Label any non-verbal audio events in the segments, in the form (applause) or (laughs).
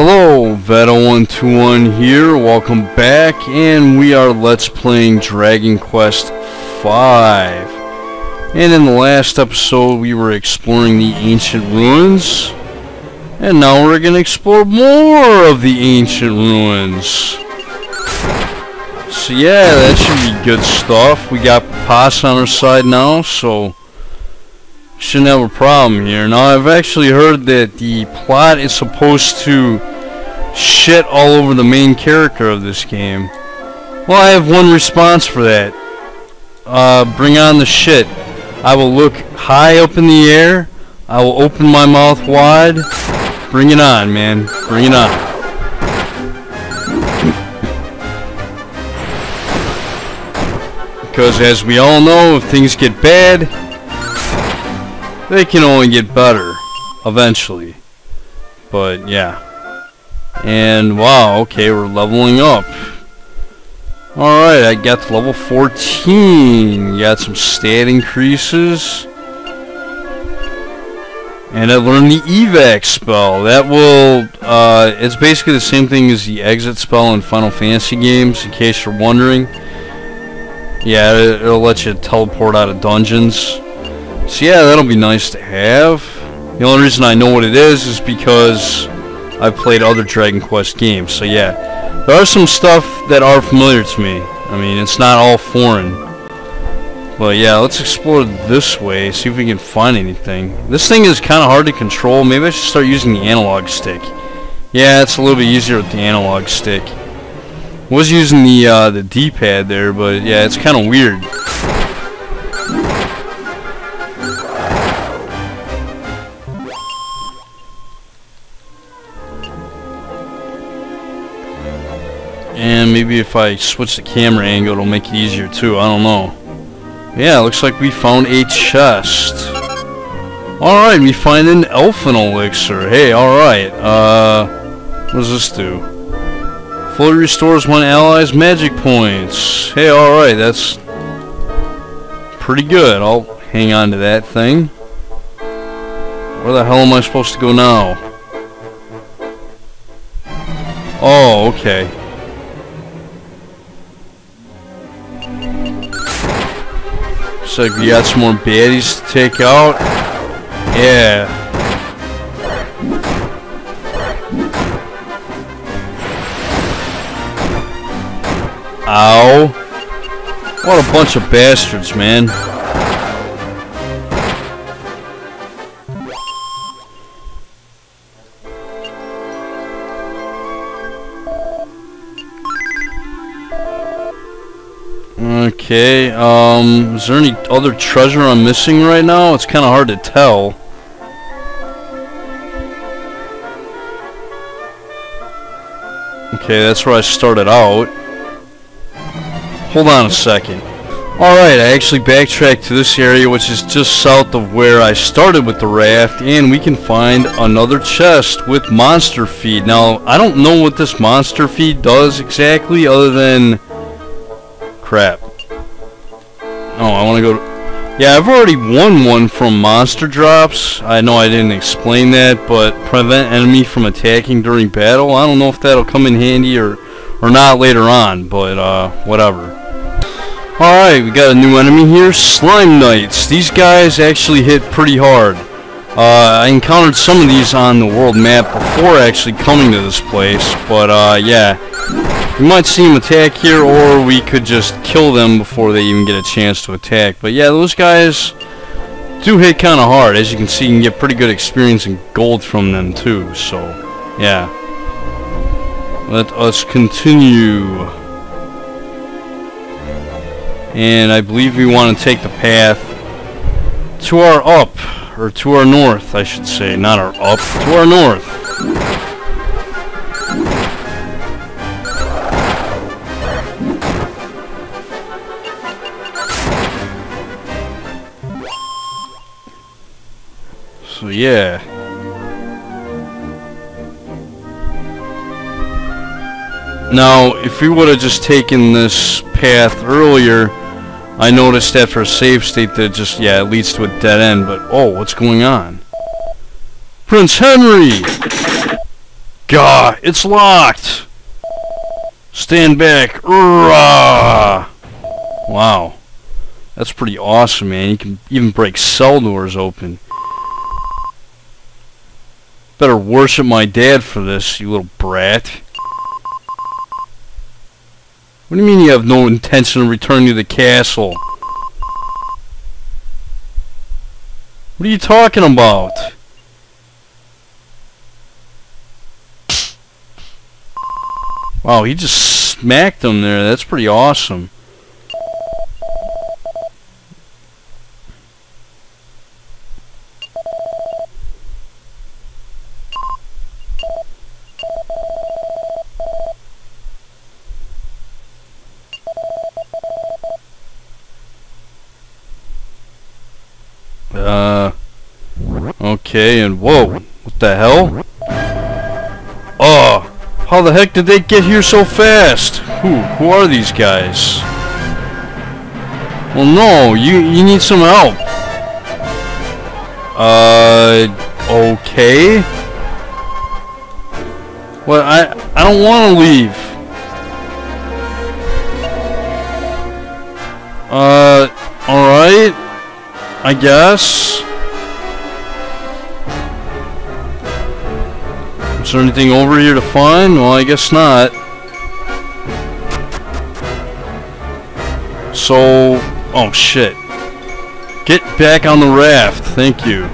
Hello, Veta121 here, welcome back, and we are Let's Playing Dragon Quest V. And in the last episode we were exploring the ancient ruins, and now we're going to explore more of the ancient ruins. So yeah, that should be good stuff. We got Pass on our side now, so shouldn't have a problem here. Now I've actually heard that the plot is supposed to shit all over the main character of this game. Well, I have one response for that. Uh, bring on the shit. I will look high up in the air. I will open my mouth wide. Bring it on, man. Bring it on. Because as we all know, if things get bad, they can only get better eventually. But yeah. And wow, okay, we're leveling up. Alright, I got to level 14. Got some stat increases. And I learned the evac spell. That will, uh, it's basically the same thing as the exit spell in Final Fantasy games, in case you're wondering. Yeah, it'll let you teleport out of dungeons. So yeah, that'll be nice to have. The only reason I know what it is is because I've played other Dragon Quest games. So yeah, there are some stuff that are familiar to me. I mean, it's not all foreign. But yeah, let's explore this way, see if we can find anything. This thing is kind of hard to control. Maybe I should start using the analog stick. Yeah, it's a little bit easier with the analog stick. Was using the uh, the D-pad there, but yeah, it's kind of weird. And maybe if I switch the camera angle, it'll make it easier too. I don't know. Yeah, looks like we found a chest. Alright, we find an elfin elixir. Hey, alright. Uh, what does this do? Fully restores one ally's magic points. Hey, alright, that's pretty good. I'll hang on to that thing. Where the hell am I supposed to go now? Oh, okay. Like we got some more baddies to take out. Yeah. Ow. What a bunch of bastards, man. Okay, um, is there any other treasure I'm missing right now? It's kind of hard to tell. Okay, that's where I started out. Hold on a second. Alright, I actually backtracked to this area which is just south of where I started with the raft and we can find another chest with monster feed. Now, I don't know what this monster feed does exactly other than... Crap. Oh, I want to go to... Yeah, I've already won one from Monster Drops. I know I didn't explain that, but prevent enemy from attacking during battle. I don't know if that'll come in handy or, or not later on, but uh, whatever. Alright, we got a new enemy here, Slime Knights. These guys actually hit pretty hard. Uh, I encountered some of these on the world map before actually coming to this place, but uh, yeah. We might see them attack here, or we could just kill them before they even get a chance to attack. But yeah, those guys do hit kind of hard. As you can see, you can get pretty good experience and gold from them too. So, yeah. Let us continue. And I believe we want to take the path to our up, or to our north, I should say. Not our up, to our north. Yeah. Now, if we would have just taken this path earlier, I noticed after a save state that just, yeah, it leads to a dead end, but oh, what's going on? Prince Henry! Gah! It's locked! Stand back! Wow. That's pretty awesome, man. You can even break cell doors open. Better worship my dad for this, you little brat. What do you mean you have no intention of returning to the castle? What are you talking about? Wow, he just smacked him there. That's pretty awesome. Uh, okay, and whoa, what the hell? Oh, how the heck did they get here so fast? Who, who are these guys? Well, no, you, you need some help. Uh, okay. Well, I, I don't want to leave. Uh, alright. I guess. Is there anything over here to find? Well, I guess not. So, oh shit. Get back on the raft. Thank you.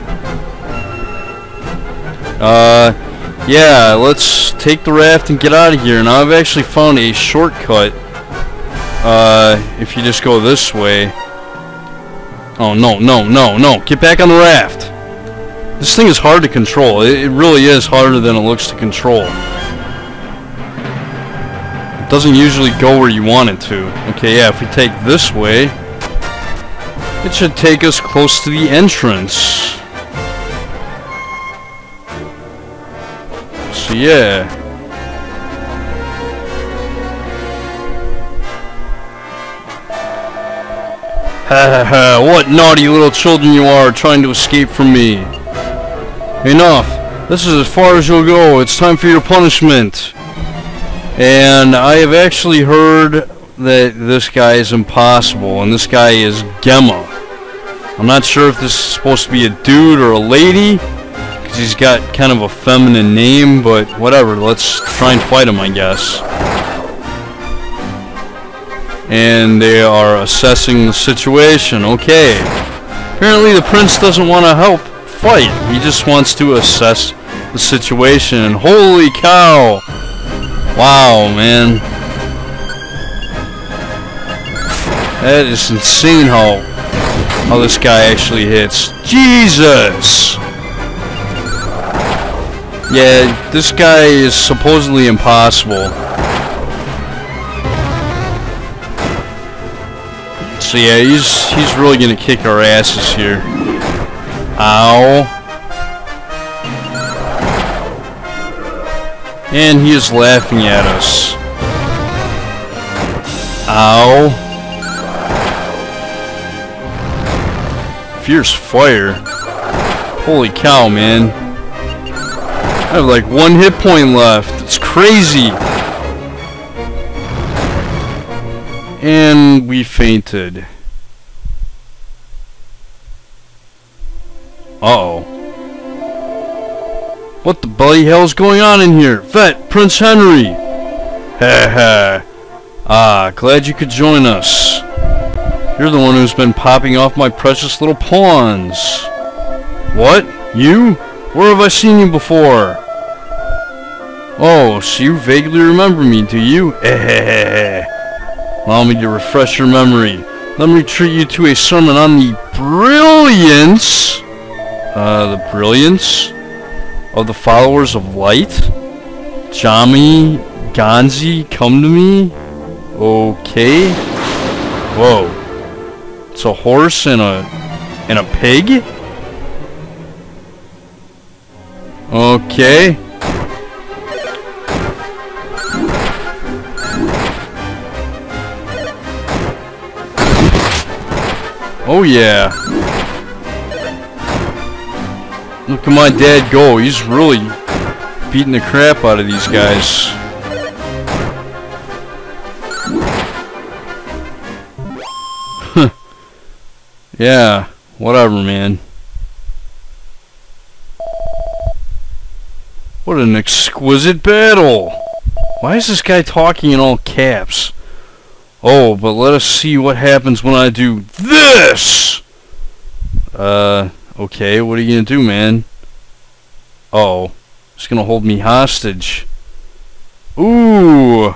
Uh, yeah, let's take the raft and get out of here. Now I've actually found a shortcut. Uh, if you just go this way. Oh, no, no, no, no. Get back on the raft. This thing is hard to control. It, really is harder than it looks to control. It doesn't usually go where you want it to. Okay, yeah, if we take this way, it should take us close to the entrance. So yeah. Ha ha ha, what naughty little children you are trying to escape from me. Enough. This is as far as you'll go. It's time for your punishment. And I have actually heard that this guy is impossible, and this guy is Gemma. I'm not sure if this is supposed to be a dude or a lady, because he's got kind of a feminine name, but whatever. Let's try and fight him, I guess and they are assessing the situation. Okay. Apparently the prince doesn't want to help fight. He just wants to assess the situation. And holy cow! Wow, man. That is insane how how this guy actually hits. Jesus! Yeah, this guy is supposedly impossible. So yeah, he's he's really gonna kick our asses here. Ow. And he is laughing at us. Ow. Fierce fire. Holy cow, man. I have like one hit point left. It's crazy. And we fainted. Uh-oh. What the bloody hell's going on in here? Vet, Prince Henry! Ha ha. Ah, glad you could join us. You're the one who's been popping off my precious little pawns. What? You? Where have I seen you before? Oh, so you vaguely remember me, do you? Eh Allow me to refresh your memory. Let me treat you to a sermon on the brilliance, uh, the brilliance of the followers of light. Jami, Ganzi, come to me. Okay. Whoa. It's a horse and a and a pig. Okay. Oh yeah. Look at my dad go. He's really beating the crap out of these guys. (laughs) yeah, whatever, man. What an exquisite battle! Why is this guy talking in all caps? Oh, but let us see what happens when I do this! Uh, okay, what are you gonna do, man? Oh. It's gonna hold me hostage. Ooh!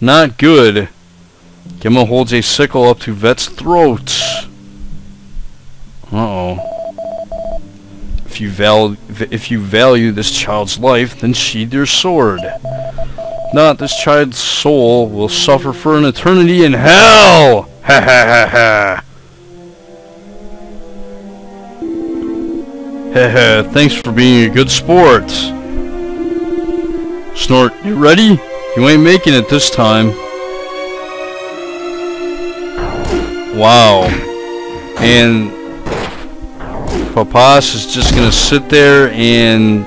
Not good. Gemma holds a sickle up to Vet's throat. Uh-oh. If you val if you value this child's life, then sheathe your sword. Not this child's soul will suffer for an eternity in hell! Ha ha ha ha! (laughs) thanks for being a good sport. Snort, you ready? You ain't making it this time. Wow. And Papas is just gonna sit there and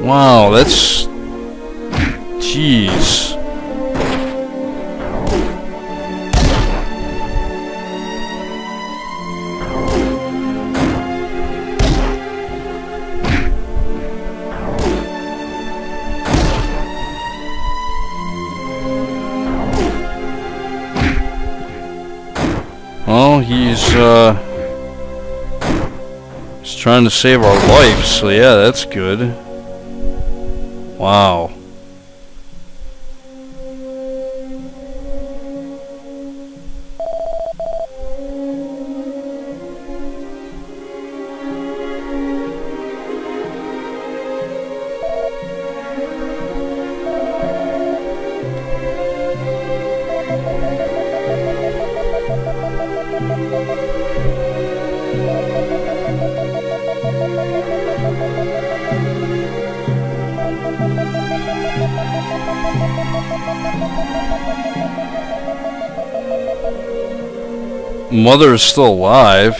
wow, that's jeez. Well, he's uh he's trying to save our life, so yeah, that's good. Wow. Mother is still alive.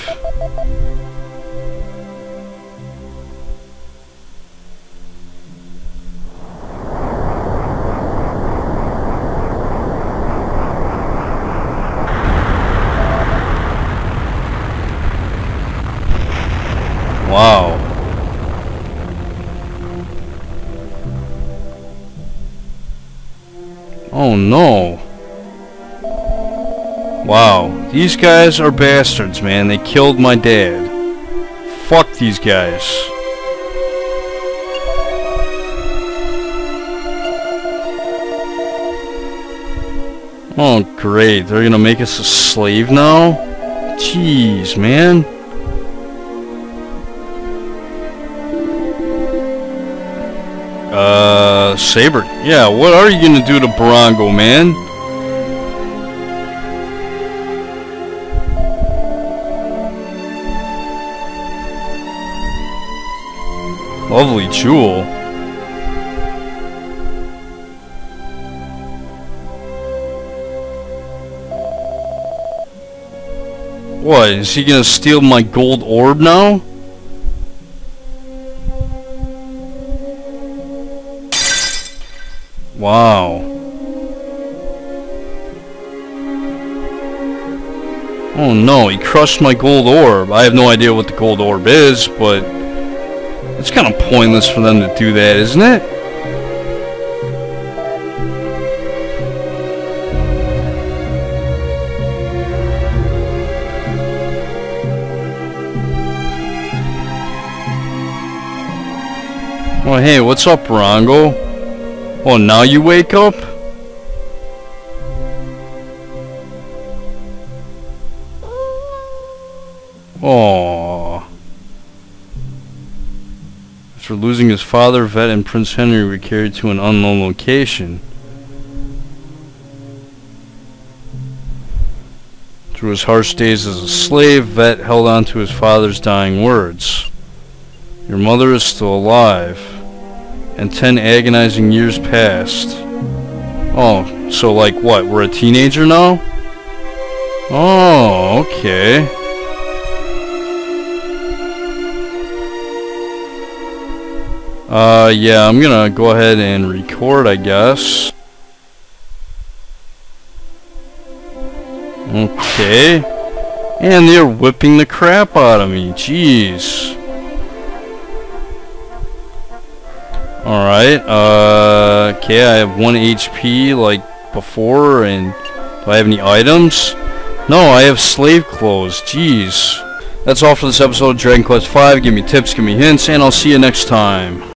Wow. Oh no. Wow. These guys are bastards, man. They killed my dad. Fuck these guys. Oh, great. They're gonna make us a slave now? Jeez, man. Uh, Saber. Yeah, what are you gonna do to Barongo, man? Lovely jewel. What, is he gonna steal my gold orb now? Wow. Oh no, he crushed my gold orb. I have no idea what the gold orb is, but it's kind of pointless for them to do that, isn't it? Well, hey, what's up, Rongo? Oh, now you wake up? Losing his father, Vet and Prince Henry were carried to an unknown location. Through his harsh days as a slave, Vet held on to his father's dying words. Your mother is still alive. And ten agonizing years passed. Oh, so like what? We're a teenager now? Oh, okay. Uh, yeah, I'm gonna go ahead and record, I guess. Okay. And they're whipping the crap out of me. Jeez. Alright, uh, okay, I have 1 HP like before, and do I have any items? No, I have slave clothes. Jeez. That's all for this episode of Dragon Quest V. Give me tips, give me hints, and I'll see you next time.